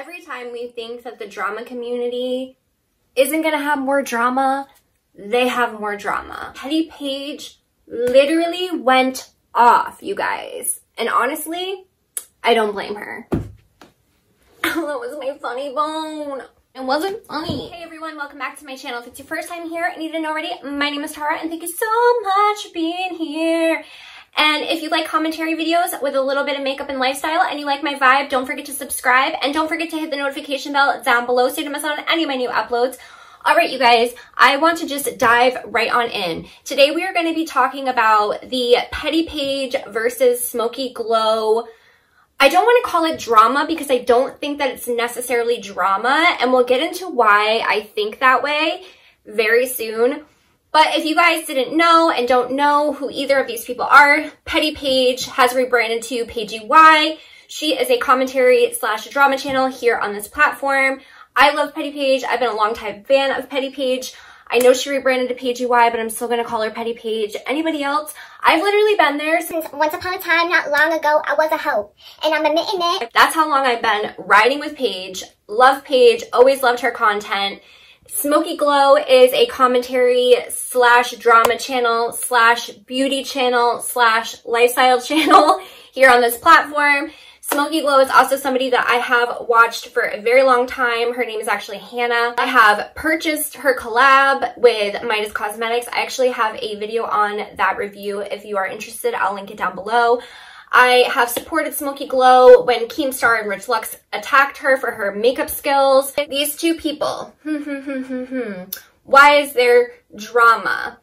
Every time we think that the drama community isn't gonna have more drama, they have more drama. Petty Paige literally went off, you guys. And honestly, I don't blame her. that was my funny bone. It wasn't funny. Hey everyone, welcome back to my channel. If it's your first time here and you didn't already, my name is Tarrah and thank you so much for being here. And if you like commentary videos with a little bit of makeup and lifestyle and you like my vibe, don't forget to subscribe and don't forget to hit the notification bell down below so you don't miss out on any of my new uploads. All right, you guys, I want to just dive right on in. Today we are going to be talking about the Petty Paige versus Smokey Glow I don't want to call it drama because I don't think that it's necessarily drama and we'll get into why I think that way very soon. But if you guys didn't know and don't know who either of these people are, Petty Paige has rebranded to Paigey Why. She is a commentary slash drama channel here on this platform. I love Petty Paige. I've been a long time fan of Petty Paige. I know she rebranded to Paigey Why, but I'm still to call her Petty Paige. Anybody else? I've literally been there since once upon a time, not long ago, I was a hoe. And I'm admitting it. That's how long I've been riding with Paige. Love Paige. Always loved her content. Smokey Glow is a commentary slash drama channel slash beauty channel slash lifestyle channel here on this platform. Smokey Glow is also somebody that I have watched for a very long time. Her name is actually Hannah. I have purchased her collab with Midas Cosmetics. I actually have a video on that review. If you are interested, I'll link it down below. I have supported Smokey Glow when Keemstar and Rich Lux attacked her for her makeup skills. These two people, why is there drama?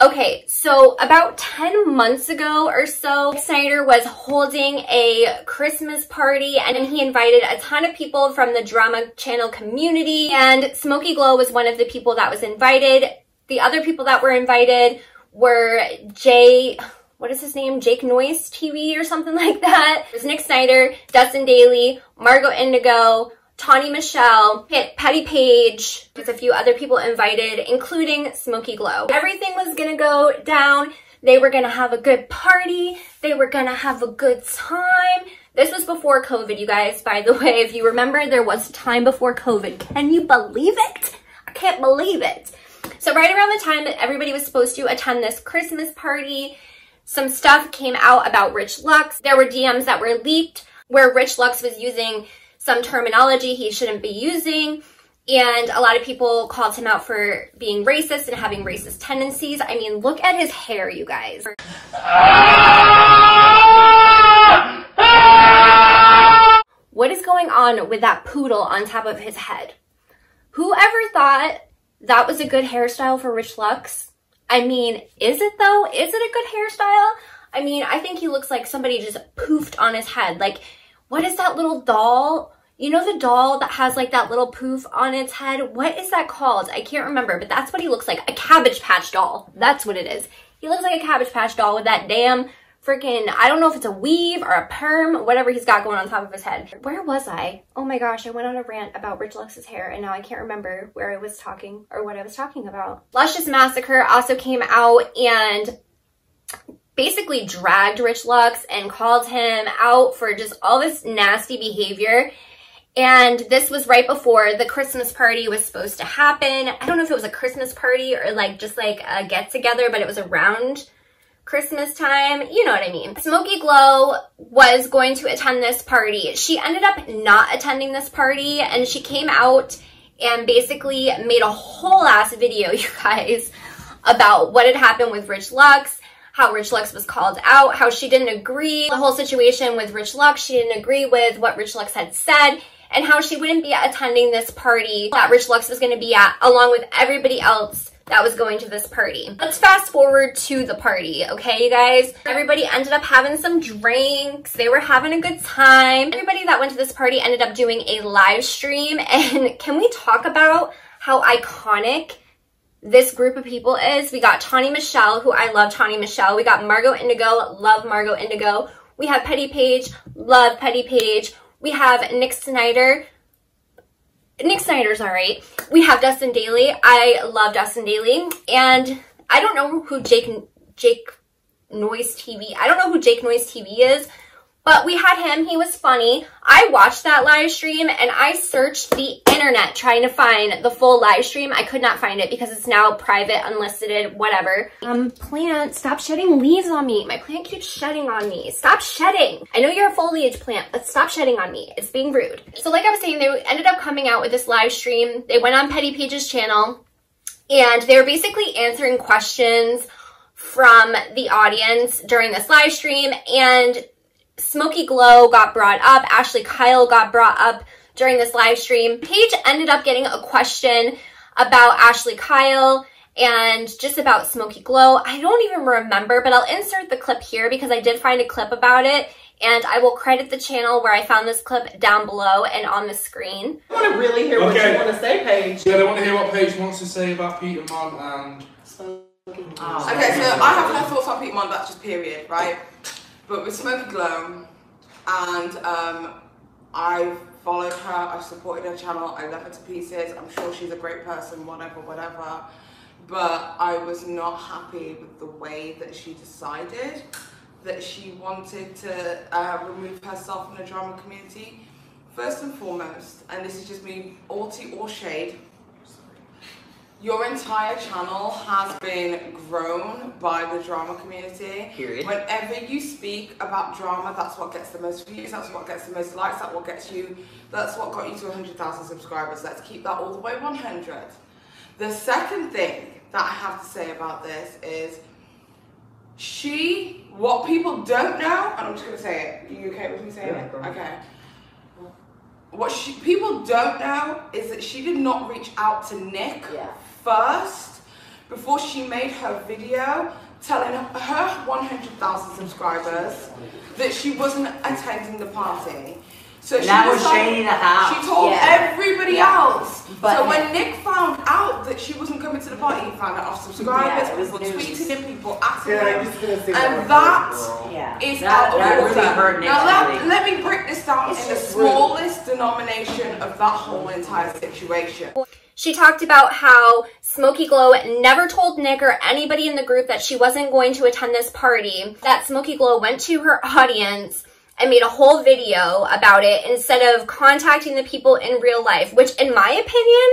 Okay, so about 10 months ago or so, Snider was holding a Christmas party and he invited a ton of people from the drama channel community and Smokey Glow was one of the people that was invited. The other people that were invited were Jay, what is his name? Jake Noise TV or something like that. There's Nick Snider, Dustin Daly, Margot Indigo, Tawny Michelle, hit Petty Paige, there's a few other people invited, including Smokey Glow. Everything was gonna go down. They were gonna have a good party. They were gonna have a good time. This was before COVID, you guys, by the way. If you remember, there was a time before COVID. Can you believe it? I can't believe it. So right around the time that everybody was supposed to attend this Christmas party, some stuff came out about Rich Lux. There were DMs that were leaked where Rich Lux was using some terminology he shouldn't be using. And a lot of people called him out for being racist and having racist tendencies. I mean, look at his hair, you guys. What is going on with that poodle on top of his head? Whoever thought that was a good hairstyle for Rich Lux? I mean, is it though? Is it a good hairstyle? I mean, I think he looks like somebody just poofed on his head. Like, what is that little doll? You know the doll that has like that little poof on its head? What is that called? I can't remember, but that's what he looks like. A Cabbage Patch doll. That's what it is. He looks like a Cabbage Patch doll with that damn freaking, I don't know if it's a weave or a perm, whatever he's got going on top of his head. Where was I? Oh my gosh, I went on a rant about Rich Lux's hair and now I can't remember where I was talking or what I was talking about. Luscious Massacre also came out and basically dragged Rich Lux and called him out for just all this nasty behavior. And this was right before the Christmas party was supposed to happen. I don't know if it was a Christmas party or like just like a get together, but it was around Christmas time. You know what I mean. Smokey Glow was going to attend this party. She ended up not attending this party and she came out and basically made a whole ass video, you guys, about what had happened with Rich Lux how Rich Lux was called out, how she didn't agree, the whole situation with Rich Lux, she didn't agree with what Rich Lux had said, and how she wouldn't be attending this party that Rich Lux was going to be at, along with everybody else that was going to this party. Let's fast forward to the party, okay, you guys? Everybody ended up having some drinks. They were having a good time. Everybody that went to this party ended up doing a live stream, and can we talk about how iconic this group of people is. We got Tawny Michelle, who I love Tawny Michelle. We got Margot Indigo, love Margot Indigo. We have Petty Paige, love Petty Paige. We have Nick Snider. Nick Snider's alright. We have Dustin Daly. I love Dustin Daly. And I don't know who Jake Jake Noise TV. I don't know who Jake Noise TV is, But we had him. He was funny. I watched that live stream and I searched the internet trying to find the full live stream. I could not find it because it's now private, unlisted, whatever. Um, plant, stop shedding leaves on me. My plant keeps shedding on me. Stop shedding. I know you're a foliage plant, but stop shedding on me. It's being rude. So like I was saying, they ended up coming out with this live stream. They went on Petty Paige's channel and they were basically answering questions from the audience during this live stream and Smokey Glow got brought up. Ashlye Kyle got brought up during this live stream. Paige ended up getting a question about Ashlye Kyle and just about Smokey Glow. I don't even remember, but I'll insert the clip here because I did find a clip about it and I will credit the channel where I found this clip down below and on the screen. I want to really hear what Okay. you want to say, Paige. Yeah, they want to hear what Paige wants to say about Peter Mon and Okay, so I have no thoughts on Pete Mon, that's just period, right? But with Smokey Glow, and um, I followed her, I've supported her channel, I love her to pieces. I'm sure she's a great person, whatever, whatever. But I was not happy with the way that she decided that she wanted to uh, remove herself from the drama community. First and foremost, and this is just me, all tea or shade, your entire channel has been grown by the drama community. Period. Whenever you speak about drama, that's what gets the most views, that's what gets the most likes, that's what gets you, that's what got you to 100,000 subscribers. Let's keep that all the way 100. The second thing that I have to say about this is she, what people don't know, and I'm just gonna say it. You okay with me saying Yeah, it? Okay. What she, people don't know is that she did not reach out to Nick Yeah. First before she made her video telling her 100,000 subscribers that she wasn't attending the party. So she That was decided- shady to have. She told Yeah. everybody else. But- so when Nick found out that she wasn't coming to the party, he found out off subscribers, Yeah, people news. tweeting him, people asking Yeah, I him. was gonna say that And that is that girl. Yeah. is That- out of that order. really now let, let me break this down It's in the just rude. smallest denomination of that whole entire situation. She talked about how Smokey Glow never told Nick or anybody in the group that she wasn't going to attend this party. That Smokey Glow went to her audience and made a whole video about it instead of contacting the people in real life, which in my opinion,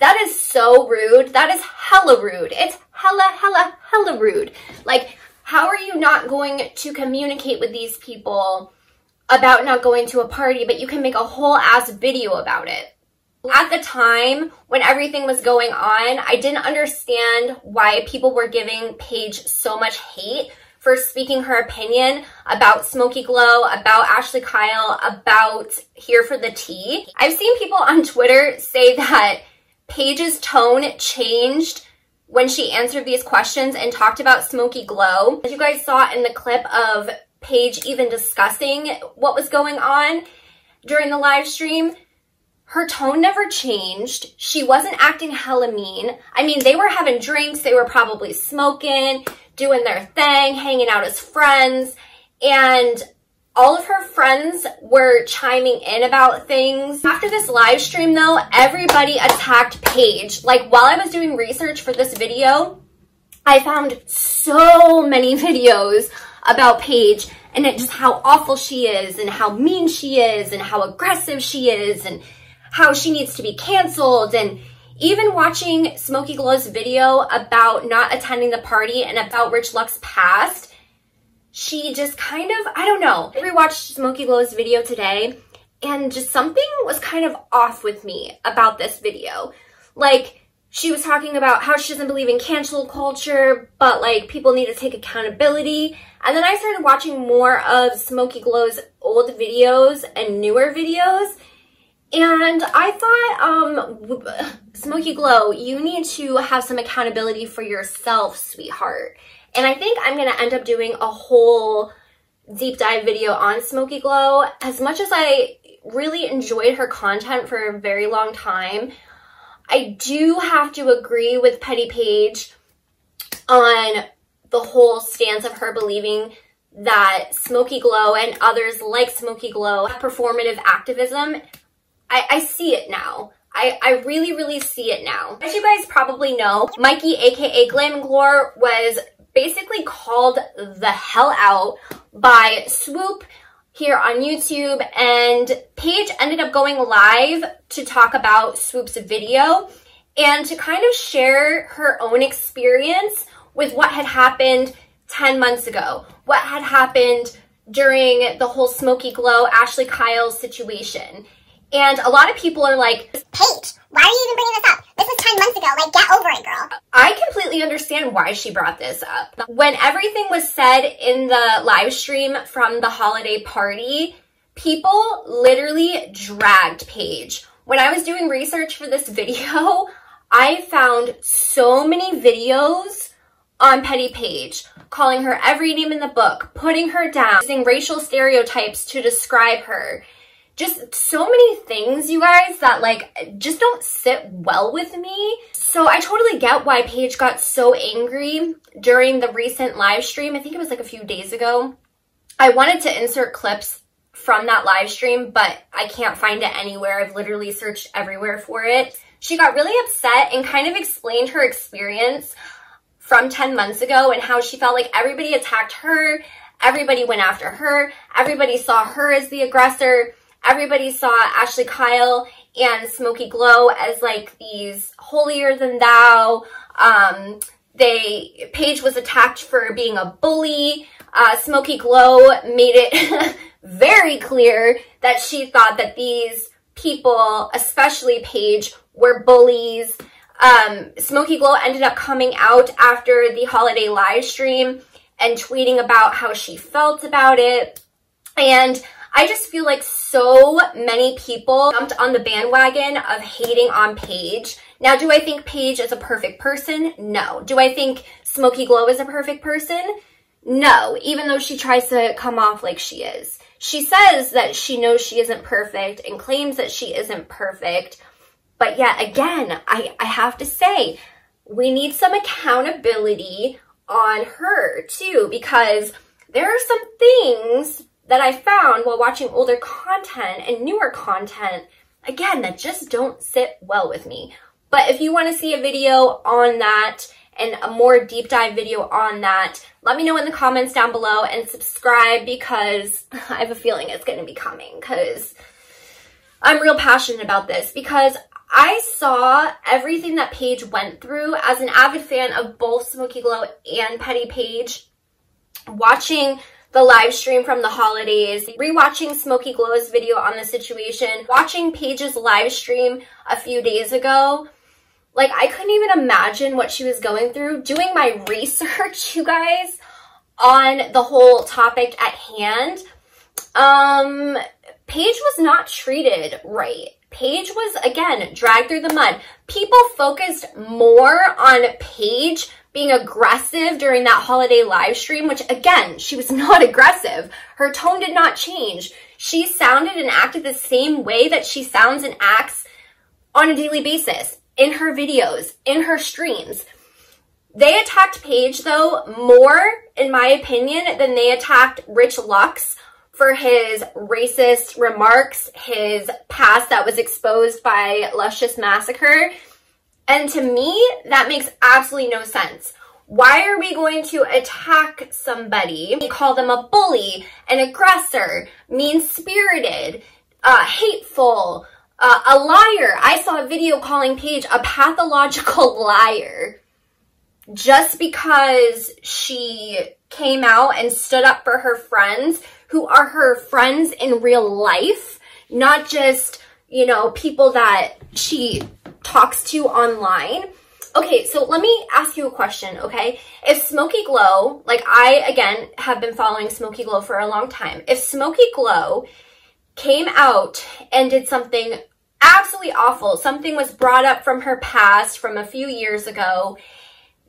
that is so rude. That is hella rude. It's hella, hella, hella rude. Like, how are you not going to communicate with these people about not going to a party, but you can make a whole ass video about it? At the time when everything was going on, I didn't understand why people were giving Paige so much hate for speaking her opinion about Smokey Glow, about Ashlye Kyle, about Here for the Tea. I've seen people on Twitter say that Paige's tone changed when she answered these questions and talked about Smokey Glow. As you guys saw in the clip of Paige even discussing what was going on during the live stream, her tone never changed. She wasn't acting hella mean. I mean, they were having drinks, they were probably smoking, doing their thing, hanging out as friends, and all of her friends were chiming in about things. After this live stream though, everybody attacked Paige. Like while I was doing research for this video, I found so many videos about Paige and just how awful she is and how mean she is and how aggressive she is and how she needs to be canceled and even watching Smokey Glow's video about not attending the party and about Rich Lux's past, she just kind of, I don't know. I rewatched Smokey Glow's video today and just something was kind of off with me about this video. Like, she was talking about how she doesn't believe in cancel culture, but like people need to take accountability. And then I started watching more of Smokey Glow's old videos and newer videos. And I thought, um, Smokey Glow, you need to have some accountability for yourself, sweetheart. And I think I'm gonna end up doing a whole deep dive video on Smokey Glow. As much as I really enjoyed her content for a very long time, I do have to agree with Petty Paige on the whole stance of her believing that Smokey Glow and others like Smokey Glow performative activism. I, I see it now. I, I really, really see it now. As you guys probably know, Mikey, aka Glam and Gore, was basically called the hell out by Swoop here on YouTube and Paige ended up going live to talk about Swoop's video and to kind of share her own experience with what had happened 10 months ago, what had happened during the whole Smokey Glow Ashlye Kyle situation. And a lot of people are like, Paige, why are you even bringing this up? This was 10 months ago. Like, get over it, girl. I completely understand why she brought this up. When everything was said in the live stream from the holiday party, people literally dragged Paige. When I was doing research for this video, I found so many videos on Petty Paige, calling her every name in the book, putting her down, using racial stereotypes to describe her. Just so many things, you guys, that like just don't sit well with me. So I totally get why Paige got so angry during the recent live stream. I think it was like a few days ago. I wanted to insert clips from that live stream, but I can't find it anywhere. I've literally searched everywhere for it. She got really upset and kind of explained her experience from 10 months ago and how she felt like everybody attacked her, everybody went after her, everybody saw her as the aggressor, everybody saw Ashlye Kyle and Smokey Glow as like these holier than thou. Um, they Paige was attacked for being a bully. Uh, Smokey Glow made it very clear that she thought that these people, especially Paige, were bullies. Um, Smokey Glow ended up coming out after the holiday live stream and tweeting about how she felt about it. And I just feel like so many people jumped on the bandwagon of hating on Paige. Now, do I think Paige is a perfect person? No. Do I think Smokey Glow is a perfect person? No, even though she tries to come off like she is. She says that she knows she isn't perfect and claims that she isn't perfect, but yet again, I, I have to say, we need some accountability on her too, because there are some things that I found while watching older content and newer content, again, that just don't sit well with me. But if you want to see a video on that and a more deep dive video on that, let me know in the comments down below and subscribe because I have a feeling it's going to be coming because I'm real passionate about this because I saw everything that Paige went through as an avid fan of both Smokey Glow and Petty Paige. Watching the live stream from the holidays, rewatching Smokey Glow's video on the situation, watching Paige's live stream a few days ago. Like, I couldn't even imagine what she was going through. Doing my research, you guys, on the whole topic at hand, um, Paige was not treated right. Paige was, again, dragged through the mud. People focused more on Paige being aggressive during that holiday live stream, which again, she was not aggressive. Her tone did not change. She sounded and acted the same way that she sounds and acts on a daily basis in her videos, in her streams. They attacked Paige though more, in my opinion, than they attacked Rich Lux for his racist remarks, his past that was exposed by Luscious Massacre. And to me, that makes absolutely no sense. Why are we going to attack somebody, we call them a bully, an aggressor, mean-spirited, uh, hateful, uh, a liar? I saw a video calling Paige a pathological liar just because she came out and stood up for her friends who are her friends in real life, not just, you know, people that she talks to online. Okay, so let me ask you a question, okay? If Smokey Glow, like I, again, have been following Smokey Glow for a long time. If Smokey Glow came out and did something absolutely awful, something was brought up from her past from a few years ago,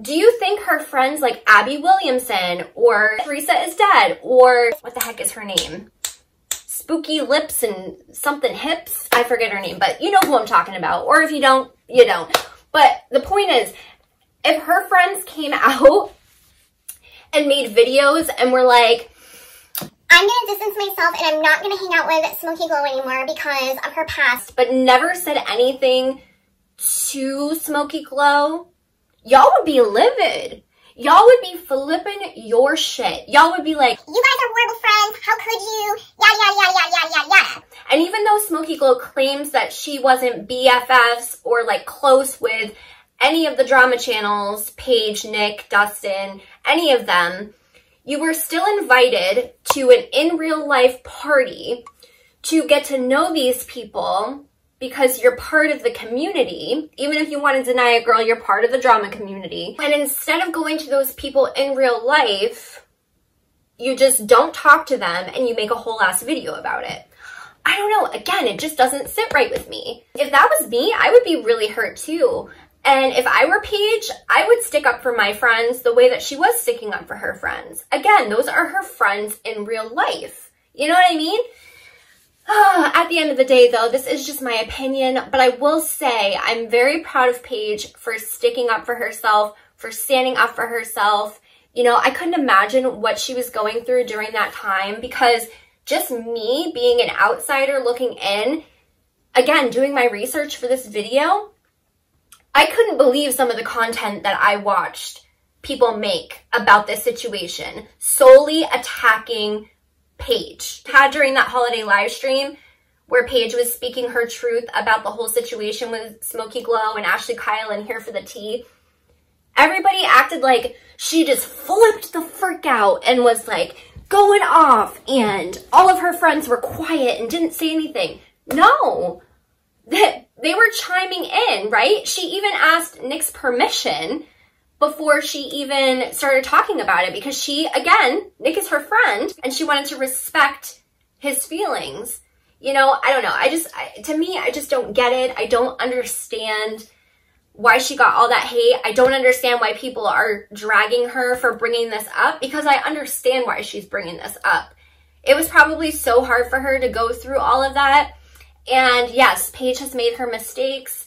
do you think her friends like Abby Williamson or Teresa is dead or what the heck is her name? Spooky Lips and something Hips? I forget her name, but you know who I'm talking about. Or if you don't, you don't. But the point is, if her friends came out and made videos and were like, I'm going to distance myself and I'm not going to hang out with Smokey Glow anymore because of her past. But never said anything to Smokey Glow, y'all would be livid. Y'all would be flipping your shit. Y'all would be like, You guys are horrible friends. How could you? Yada, yada, yada, yada, yada, yada, and even though Smokey Glow claims that she wasn't BFFs or like close with any of the drama channels, Paige, Nick, Dustin, any of them, you were still invited to an in real life party to get to know these people because you're part of the community. Even if you want to deny it, girl, you're part of the drama community. And instead of going to those people in real life, you just don't talk to them and you make a whole ass video about it. I don't know. Again, it just doesn't sit right with me. If that was me, I would be really hurt too. And if I were Paige, I would stick up for my friends the way that she was sticking up for her friends. Again, those are her friends in real life. You know what I mean? At the end of the day, though, this is just my opinion, but I will say I'm very proud of Paige for sticking up for herself, for standing up for herself. You know, I couldn't imagine what she was going through during that time because just me being an outsider looking in, again, doing my research for this video, I couldn't believe some of the content that I watched people make about this situation, solely attacking Paige. Had during that holiday live stream where Paige was speaking her truth about the whole situation with Smokey Glow and Ashlye Kyle and Here for the Tea. Everybody acted like she just flipped the frick out and was like going off and all of her friends were quiet and didn't say anything. No, they were chiming in, right? She even asked Nick's permission before she even started talking about it because she, again, Nick is her friend and she wanted to respect his feelings. You know, I don't know. I just, I, to me, I just don't get it. I don't understand why she got all that hate. I don't understand why people are dragging her for bringing this up because I understand why she's bringing this up. It was probably so hard for her to go through all of that. And yes, Paige has made her mistakes.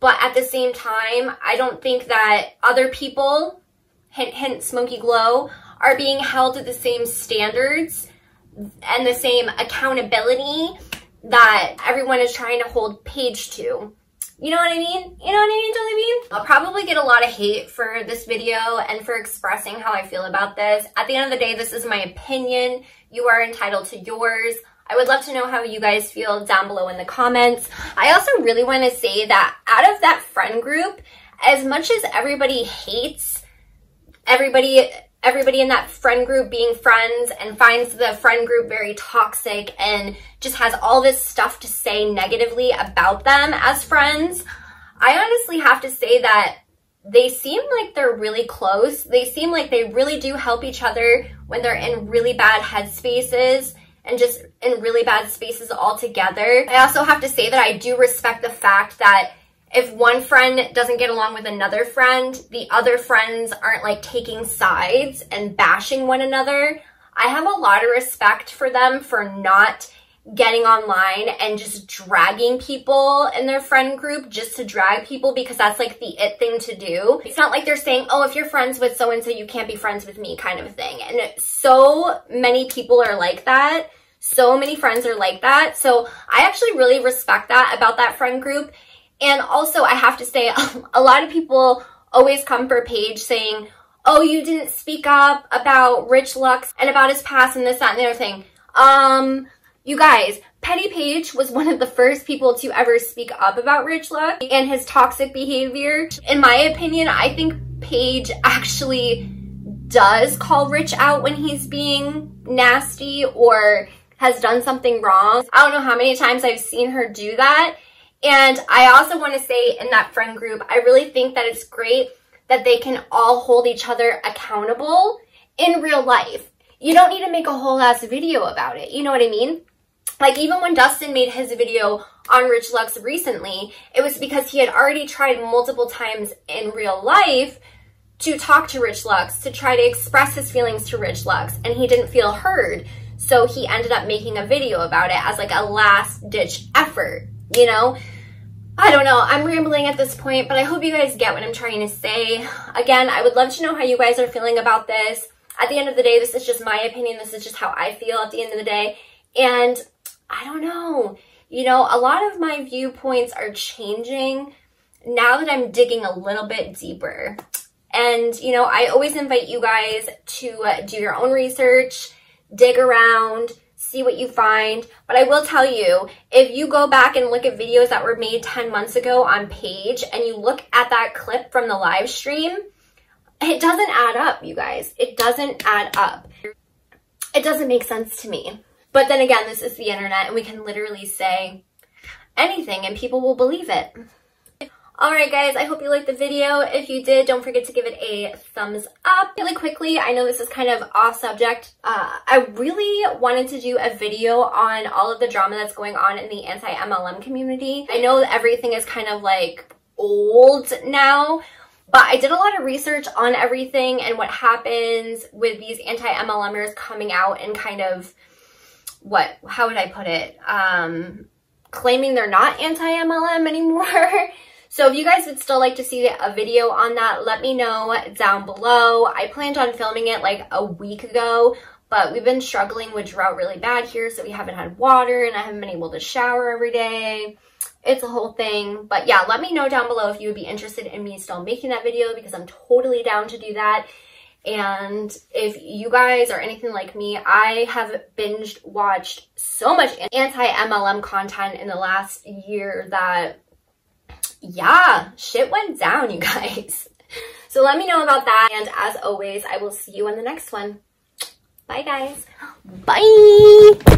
But at the same time, I don't think that other people, hint, hint, Smokey Glow, are being held to the same standards and the same accountability that everyone is trying to hold Paige to. You know what I mean? You know what I mean, Jelly Bean? I'll probably get a lot of hate for this video and for expressing how I feel about this. At the end of the day, this is my opinion. You are entitled to yours. I would love to know how you guys feel down below in the comments. I also really want to say that out of that friend group, as much as everybody hates everybody everybody in that friend group being friends and finds the friend group very toxic and just has all this stuff to say negatively about them as friends, I honestly have to say that they seem like they're really close. They seem like they really do help each other when they're in really bad headspaces and just in really bad spaces altogether. I also have to say that I do respect the fact that if one friend doesn't get along with another friend, the other friends aren't like taking sides and bashing one another. I have a lot of respect for them for not getting online and just dragging people in their friend group just to drag people because that's like the it thing to do. It's not like they're saying, oh, if you're friends with so and so, you can't be friends with me kind of thing. And so many people are like that. So many friends are like that. So I actually really respect that about that friend group. And also, I have to say, a lot of people always come for Paige saying, oh, you didn't speak up about Rich Lux and about his past and this, that, and the other thing. Um, you guys, Petty Paige was one of the first people to ever speak up about Rich Lux and his toxic behavior. In my opinion, I think Paige actually does call Rich out when he's being nasty or has done something wrong. I don't know how many times I've seen her do that. And I also want to say in that friend group, I really think that it's great that they can all hold each other accountable in real life. You don't need to make a whole ass video about it. You know what I mean? Like even when Dustin made his video on Rich Lux recently, it was because he had already tried multiple times in real life to talk to Rich Lux, to try to express his feelings to Rich Lux, and he didn't feel heard. So he ended up making a video about it as like a last ditch effort, you know? I don't know. I'm rambling at this point, but I hope you guys get what I'm trying to say. Again, I would love to know how you guys are feeling about this. At the end of the day, this is just my opinion. This is just how I feel at the end of the day. And I don't know. You know, a lot of my viewpoints are changing now that I'm digging a little bit deeper. And, you know, I always invite you guys to uh, do your own research, dig around, see what you find. But I will tell you, if you go back and look at videos that were made 10 months ago on Paige and you look at that clip from the live stream, it doesn't add up, you guys. It doesn't add up. It doesn't make sense to me. But then again, this is the internet and we can literally say anything and people will believe it. Alright guys, I hope you liked the video. If you did, don't forget to give it a thumbs up. Really quickly, I know this is kind of off subject. Uh, I really wanted to do a video on all of the drama that's going on in the anti-MLM community. I know everything is kind of like old now, but I did a lot of research on everything and what happens with these anti-MLMers coming out and kind of, what, how would I put it? Um, claiming they're not anti-MLM anymore. So if you guys would still like to see a video on that, let me know down below. I planned on filming it like a week ago, but we've been struggling with drought really bad here, so we haven't had water and I haven't been able to shower every day. It's a whole thing. But yeah, let me know down below if you would be interested in me still making that video because I'm totally down to do that. And if you guys are anything like me, I have binged watched so much anti-MLM content in the last year that yeah, shit went down, you guys. So let me know about that. And as always, I will see you in the next one. Bye, guys. Bye.